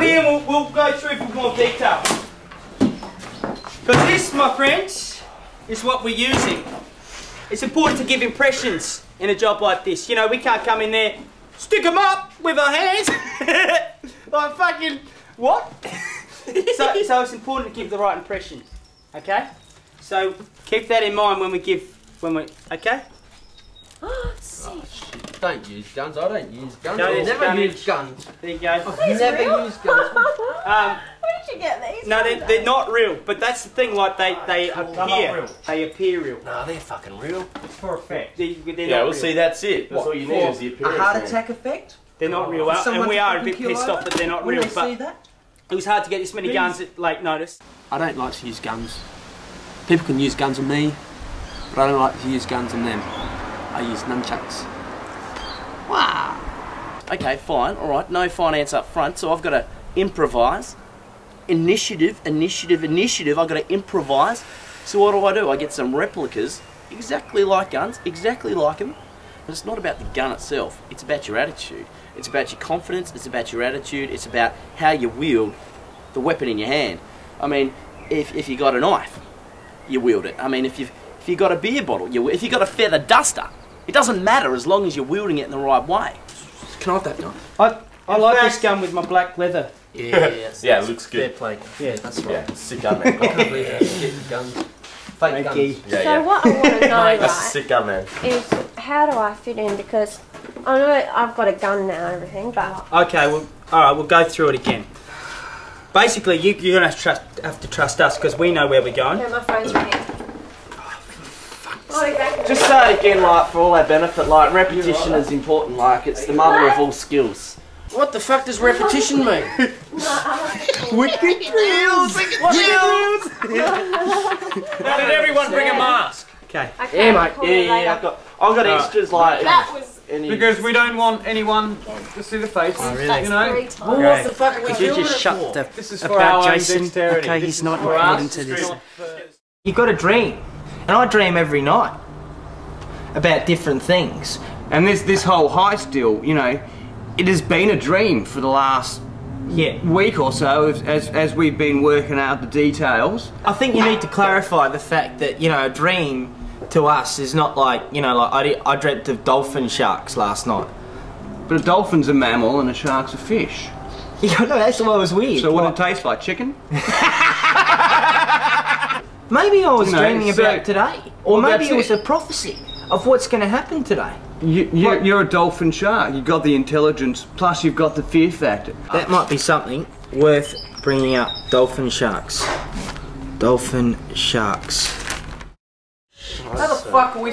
come here and we'll, we'll go through with more detail. Because this, my friends, is what we're using. It's important to give impressions in a job like this. You know, we can't come in there, stick them up with our hands. like fucking, what? so, so it's important to give the right impression, Okay? So keep that in mind when we give, when we, okay? Oh. Don't use guns. I don't use guns. Don't I use never guns. use guns. There you go. I've never used guns. Um, Where did you get these? no, they're, they're not real, but that's the thing, like they, they not appear. real. They appear real. No, they're fucking real. For effect. They, they're Yeah, not well, real. see, that's it. That's What, all you for need is the appearance. A appearance. heart man. attack effect? They're not real, For uh, and we are a bit pissed over? off that they're not When real. they see But that? it was hard to get this many guns at late notice. I don't like to use guns. People can use guns on me, but I don't like to use guns on them. I use nunchucks. Wow. Okay, fine. All right. No finance up front, so I've got to improvise. Initiative, initiative, initiative. I've got to improvise. So what do I do? I get some replicas, exactly like guns, exactly like them. But it's not about the gun itself. It's about your attitude. It's about your confidence. It's about your attitude. It's about how you wield the weapon in your hand. I mean, if, if you got a knife, you wield it. I mean, if you've if you got a beer bottle, you if you got a feather duster, it doesn't matter as long as you're wielding it in the right way. Can I have that knife? I, I like this gun with my black leather. Yes. Yeah, it looks Fair good. play. Yeah. That's right. Yeah, sick gun, man. I can't believe you get guns. Fake Thank you. Yeah, so yeah. what I want to know, That's a sick gun, man. is how do I fit in? Because I know I've got a gun now and everything, but Okay, well, all right, we'll go through it again. Basically, you, you're gonna have to trust, have to trust us because we know where we're going. yeah, my phone's right here. Not exactly. Just say it again, like for all our benefit. Like repetition is important. Like it's the mother of all skills. What the fuck does repetition mean? Wicked drills! Wicked Now did everyone bring a mask? Okay. Okay, Yeah, mate. call Yeah, yeah. I've got, I've got Alright. extras like That was any. Because we don't want anyone to see the face. Oh, that's You know? three times. Well, what the fuck are we Could you filming just shut for? the This is for about our Jason? dexterity. Okay, This he's not important to this. not for- You got a dream, and I dream every night about different things. And this this whole heist deal, you know, it has been a dream for the last Yeah. week or so as as, as we've been working out the details. I think you need to clarify the fact that, you know, a dream to us is not like, you know, like I, I dreamt of dolphin sharks last night. But a dolphin's a mammal and a shark's a fish. Yeah, no, that's what was weird. So what it tastes like chicken? Maybe I was You know, dreaming so- about today. Or Well, maybe it was it. a prophecy of what's going to happen today. You, you're, you're a dolphin shark. You've got the intelligence, plus you've got the fear factor. That might be something worth bringing up. Dolphin sharks. Dolphin sharks. How the fuck are we